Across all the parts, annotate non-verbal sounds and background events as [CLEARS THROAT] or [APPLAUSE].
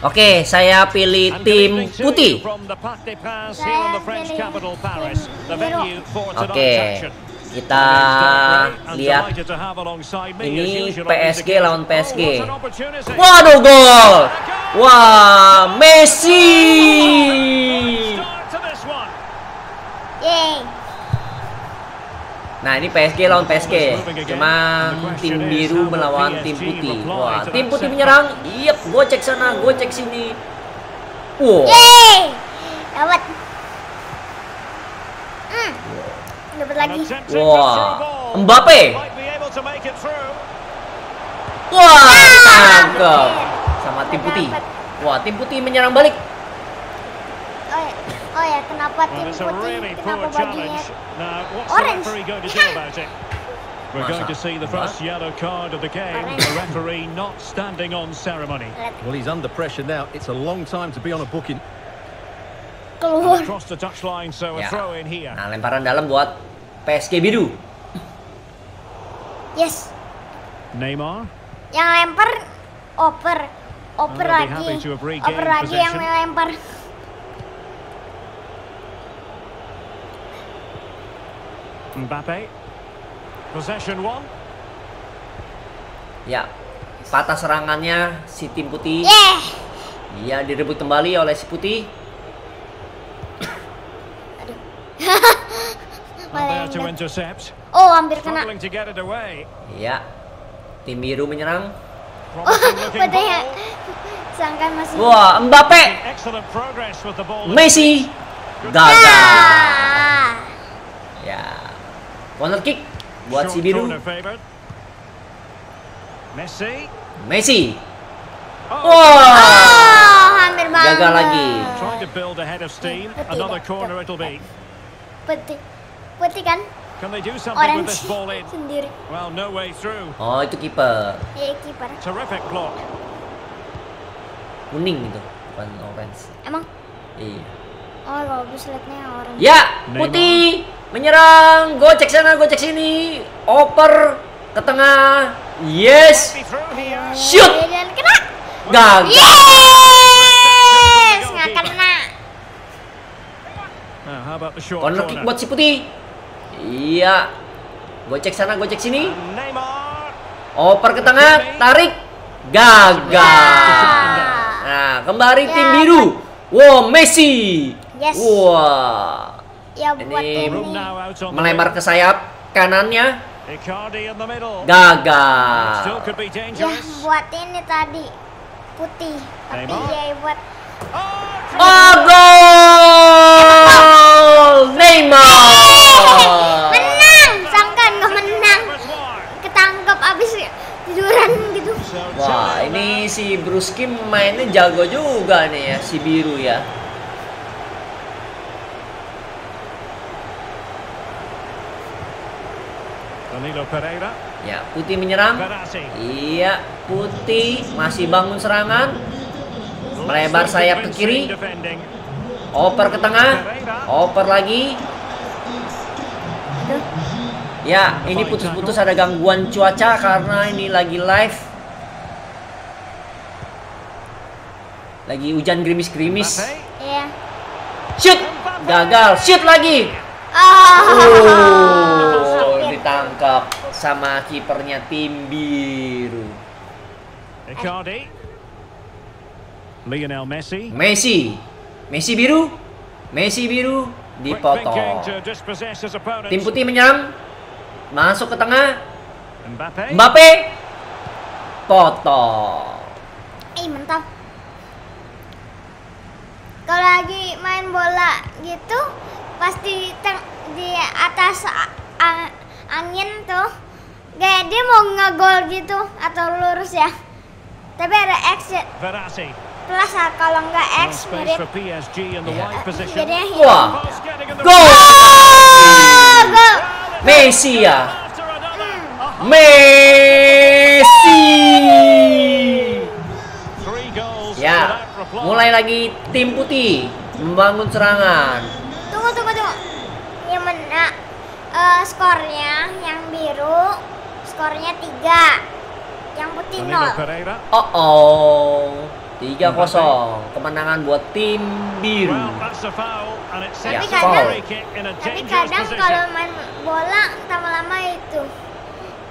Oke, saya pilih tim putih. Oke, kita lihat ini PSG lawan PSG. Waduh gol! Wah, Messi! Yeay. Nah, ini PSG lawan PSG. Cuma tim biru melawan tim putih. Wah, tim putih menyerang. Iya, gue cek sana, gue cek sini. Wow. Yeay. Dapat. Hmm. Dapat lagi. Wah, Mbappe. Wah, ditangkap sama tim putih. Wah, tim putih menyerang balik. Oh ya, kenapa tim putih? Kenapa bajunya orange? We're going to see the first yellow card of the game. The referee not standing on ceremony. Well, he's under pressure now. It's a long time to be on a booking. Keluar. Across the touchline, so a throw in here. Nah, lemparan dalam buat PSG biru. Yes. Neymar. Yang lempar oper. Oper lagi. Oper lagi yang melempar. Mbappe. Possession one. Ya, patah serangannya si tim putih. Yeah. Iya, direbut kembali oleh si putih. [LAUGHS] Oh, hampir kena. Iya. Tim biru menyerang. Looking Padahal ball. sangka masih. Wah, Mbappe. Messi gagal. Corner kick buat si biru. Messi. Messi. Oh, Wah. Oh, hampir banget. Gagal lagi. Putih Another dah. corner it'll be. Putih. Kan? Can they do something with Orange this ball in? sendiri. Well, no way through. Oh, itu kiper. Ya kiper. Terrific block. Kuning itu, bukan orange. Emang? Iya. Oh, bagus liatnya orang. Ya, putih menyerang. Gocek sana, gocek sini. Oper ke tengah. Yes. Shoot. Kena. Gagal. Yes, nggak kena. Now, how about the short Corner kick buat si putih. Iya. Gocek sana, gocek sini. Oper ke tengah, tarik. Gagal. Nah, kembali tim Ya. biru. Wow, Messi. Yes. Wah. Ya buat Ini Melebar ke sayap kanannya. Gagal. Ya buat ini tadi putih. Tapi ya buat Oh, Oh, gol! Neymar. menang. Sangka nggak menang. Ketangkep abis tiduran gitu. Wah, ini si Bruce Kim mainnya jago juga nih ya, si biru ya. Danilo Pereira. Ya, putih menyerang. Iya, putih masih bangun serangan. Melebar sayap ke kiri. Oper ke tengah. Oper lagi. Ya, ini putus-putus ada gangguan cuaca karena ini lagi live. Lagi hujan gerimis-gerimis. Iya. Shoot! Gagal. Shoot lagi. Ah. Oh, ditangkap sama kipernya tim biru. Icardi. Lionel Messi. Messi. Messi biru. Messi biru dipotong. Tim putih menyerang. Masuk ke tengah. Mbappe. Mbappe. Potong. Ih, mantap. Kalau lagi main bola gitu, pasti di atas angin tuh, kayak dia mau ngegol gitu atau lurus ya. Tapi ada exit Verratti. plus ah, kalau nggak X mirip position. jadinya Wah. Gol. Gol. Messi ya. A Messi. Ya, mulai lagi tim putih membangun serangan. Eh, skornya yang biru skornya tiga, yang putih nol. Oh oh. 3-0 kemenangan buat tim biru. Ya, Tapi a Tapi kadang kalau main bola lama-lama itu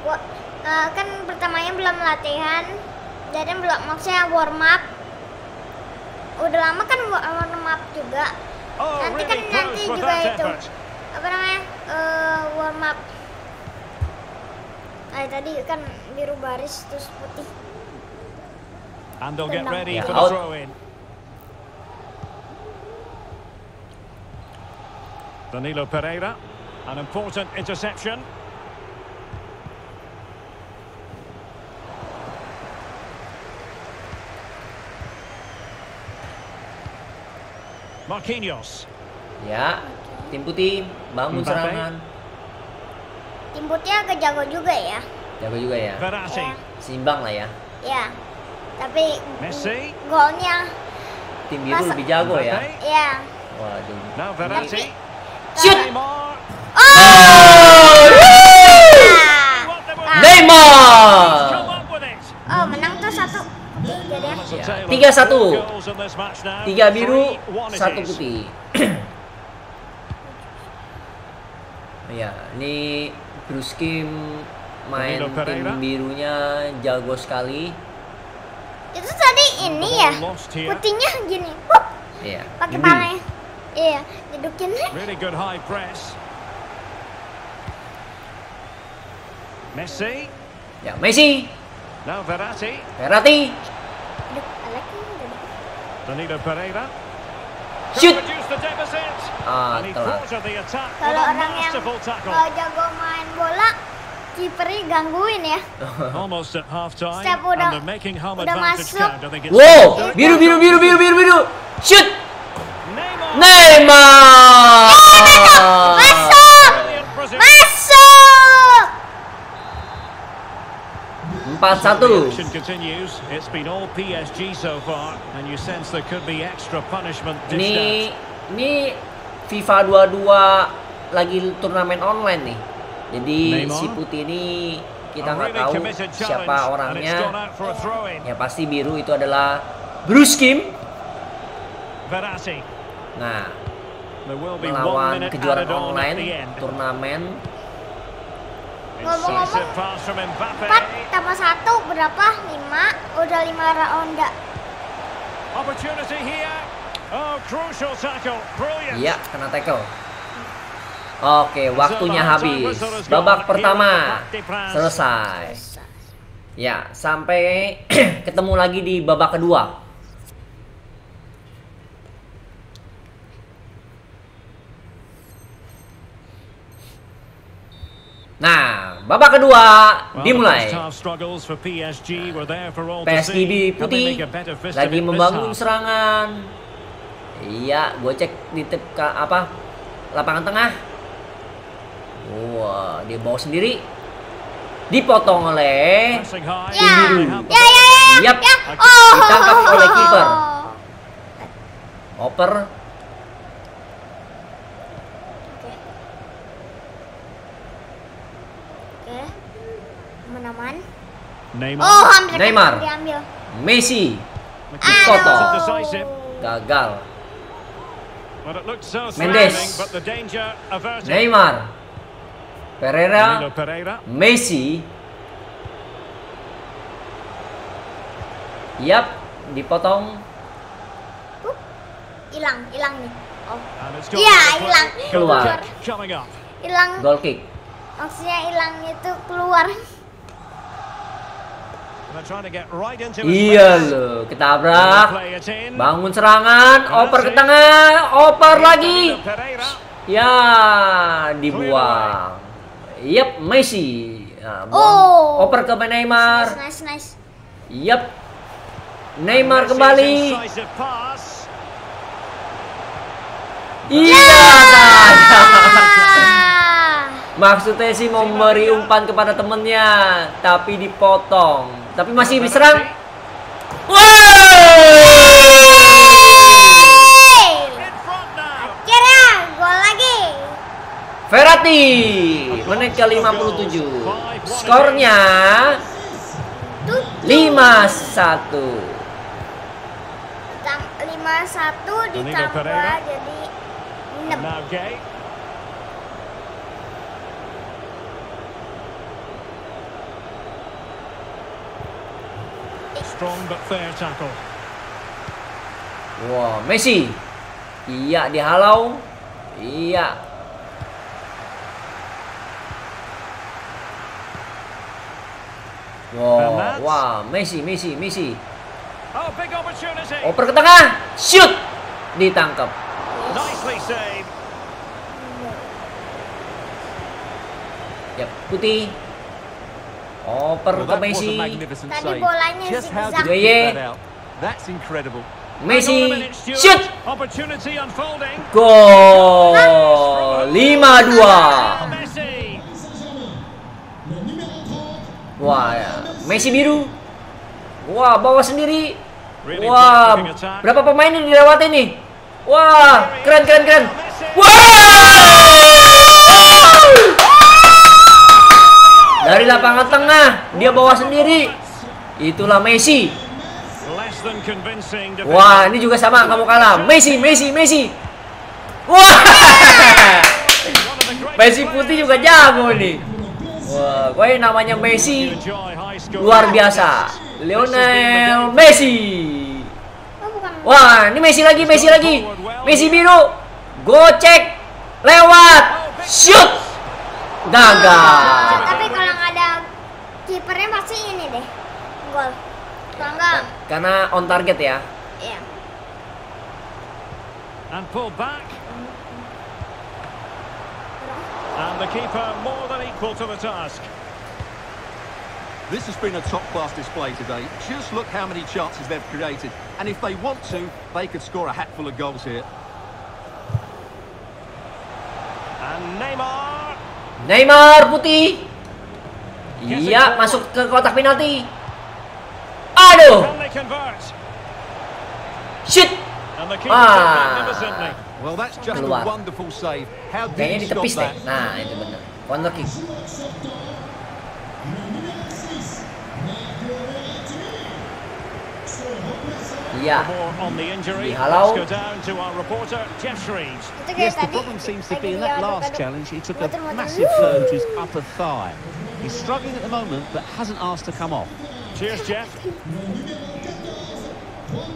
gua- eh, kan pertamanya belum latihan, jadi belum maksudnya warm up. Udah lama kan wa- warm up juga. Oh, nanti kan nanti juga itu apa namanya eh, warm up. Nah, tadi kan biru baris terus putih. And they'll get ready Yeah, for the throw in. Danilo Pereira, an important interception. Marquinhos. Ya, tim putih bangun Mbappe. serangan. Tim putih agak jago juga ya. Jago juga ya. Verratti. Ya. Seimbang lah ya. Ya. Tapi Messi. golnya Tim biru Masa- lebih jago ya. Mbappe. ya. Waduh. Now Verratti. Shoot! Neymar. Oh! Were- Neymar. Oh, menang tuh satu. Tiga Ya, tale of 3-1. two goals in this match now. Tiga biru, 3-1 it satu putih. Ya, ini Bruskim main Danilo Pereira. tim birunya jago sekali. Itu tadi ini ya. Here. Putihnya gini. Wup, Iya. pakai palanya. Iya, dudukin. Really good high press. Messi. Ya, Messi, Now Verratti. Verratti. Danilo Pereira. Shoot. Ah, telat. Kalau orang yang nggak jago main bola, kipernya gangguin ya. [LAUGHS] Setiap udah- udah masuk. Wow, biru biru biru biru biru biru. Shoot. Ini ini FIFA 22 lagi turnamen online nih. Jadi si putih ini kita nggak tahu siapa orangnya. Ya pasti biru itu adalah Bruce Kim. Nah, melawan kejuaraan online turnamen. Ngomong-ngomong, Incisive pass from Mbappe. 4 tambah 1 berapa? 5. Udah 5 ronde. Opportunity here. Oh, crucial tackle. Brilliant. Iya, kena tackle. Oke, waktunya habis. Babak pertama selesai. Ya, sampai [CLEARS THROAT] ketemu lagi di babak kedua. Nah, babak kedua dimulai. the first half struggles for PSG were there for all to PSG see. di Can they putih lagi membangun serangan. Iya, gue cek di tip ke apa lapangan tengah. Wah, dia bawa sendiri. Dipotong oleh high. Ya, ya, ya, ya, ya. Yap. ya. Oh. Ditangkap oleh kiper. oper. Oke. Neymar. Oh, hampir Neymar. diambil. Messi decisive, gagal. Mendes. Neymar, Pereira. Messi. Yap, dipotong. Hilang, hilang nih. Oh, Iya, hilang. Keluar. Hilang. Goal kick. Maksudnya hilang itu keluar. Iya loh, ketabrak. Bangun serangan, oper ke tengah, oper lagi. Ya, dibuang. Yap, Messi. Nah, buang. Oh. Oper ke Neymar. Nice, nice, nice. Yap. Neymar kembali. Iya. Maksudnya sih mau memberi umpan kepada temennya, tapi dipotong. Tapi masih diserang. Now. Akhirnya gol lagi. Verratti menit ke 57. Skornya Tuh. 5-1. 5-1 Danilo ditambah jadi And 6. Strong but fair tackle. Wah, Messi. Iya, dihalau. Iya. Wah, wah, Messi, Messi, Messi. Oh. Oper ke tengah, shoot, ditangkap. Ya, putih. Oper Well, ke Messi. Tadi bolanya zigzag. incredible. Messi, shoot. Opportunity unfolding. Gol 5-2. Messi. Wah, ya. Messi biru. Wah, bawa sendiri. Wah, berapa pemain yang dilewatin nih? Wah, keren keren keren. Wah! Dia bawa sendiri. Itulah Messi. Wah, ini juga sama, kamu kalah. Messi, Messi, Messi. Wah! Messi putih juga jago nih. Wah, gue namanya Messi luar biasa. Lionel Messi. Oh, bukan. Wah, ini Messi lagi, Messi lagi. Messi biru. Gocek. Lewat. Shoot. Gagal. Kipernya pasti ini deh. Gol. Kalau nggak, Karena on target ya. ya. And pull back. And the keeper more than equal to the task. This has been a top-class display today. Just look how many chances they've created. And if they want to, they could score a hatful of goals here. And Neymar. Neymar putih. Iya, masuk ke kotak penalti. Aduh. Keeper Ah. Keluar. Kayaknya he di stop tepis deh. Nah, itu benar. Corner kick. Iya. Dihalau. Yes, the problem seems to be in that last challenge. He took a massive blow to his upper thigh. He's struggling at the moment, but hasn't asked to come off. Cheers, Jeff.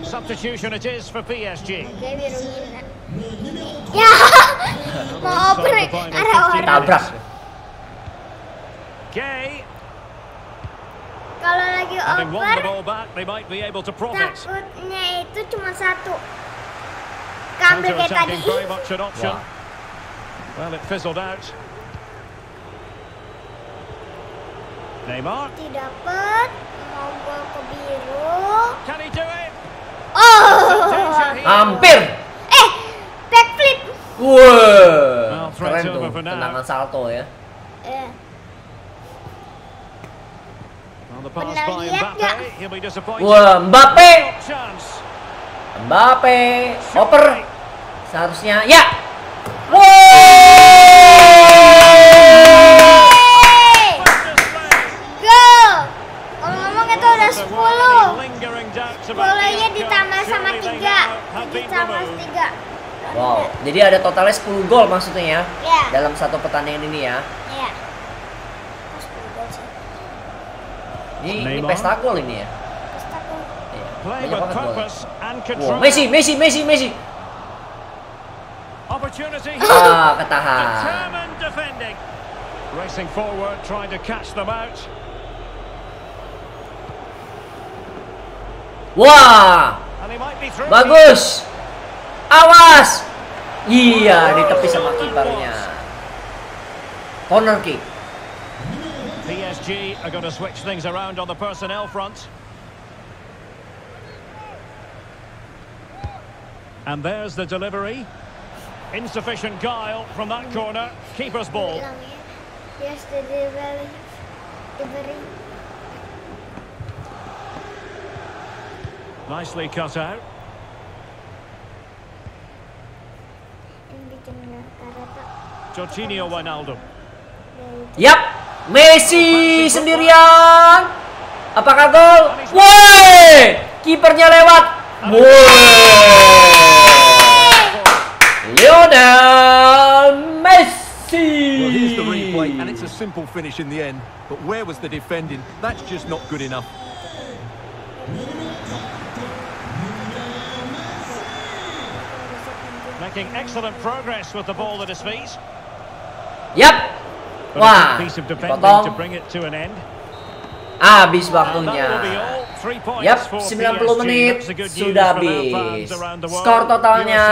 Substitution it is for PSG. Dia biru gina. Ya, mau oper ada orang. Gay, Kalau lagi having won the ball back, they might be able to profit. takutnya itu cuma satu. Kambil kayak tadi. Counter-attacking very much an option. Well, it fizzled out. Neymar, mau gol ke biru. can he do it? Oh. Hampir. eh, backflip. Wah. Threat Keren tuh tendangan salto ya. Eh, Pernah lihat nggak? Wah, Mbappe. Mbappe. Oper. Seharusnya ya. Wow. Fine display. gol. Ngomong-ngomong itu udah There were 10. any lingering doubts about the Bolanya outcome. ditambah sama Surely they 3. now have been Ditambah removed. 3. Wow, jadi ada totalnya 10 gol maksudnya ya Ya. dalam satu pertandingan ini ya. Iya. 10 gol sih. Ini, ini pesta gol ini ya. Terus aku Iya, banyak banget and Wow. Messi, Messi, Messi, Messi. Opportunity. Ah, ketahan. Racing forward, trying to catch them out. Wah, bagus. Awas. Iya, ditepis sama kipernya. Corner kick. PSG are going to switch things around on the personnel front. And there's the delivery. Insufficient guile from that corner. Keeper's ball. bilang. Yes, the delivery. Delivery. Nicely cut out. Jorginho Wijnaldum. Dari Yap, Messi sendirian. Apakah gol? Woi, kipernya lewat. Lionel Messi. Well, here's the replay, and it's a simple finish in the end. But where was the defending? That's just not good enough. Making excellent progress with the ball at his feet. Yap. Wah. Habis will be waktunya. Yap, for 90 PSG. menit sudah habis. Skor totalnya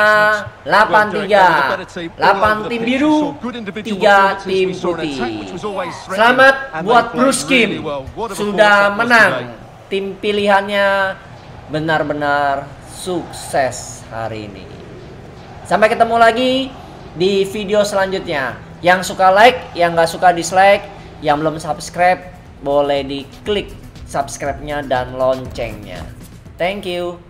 assessment? 8-3. 8 tim biru, 3 tim putih. Selamat buat Bruce Kim. Sudah menang. Tim pilihannya benar-benar sukses hari ini. Sampai ketemu lagi di video selanjutnya. Yang suka like, yang nggak suka dislike, yang belum subscribe boleh diklik subscribe-nya dan loncengnya. Thank you.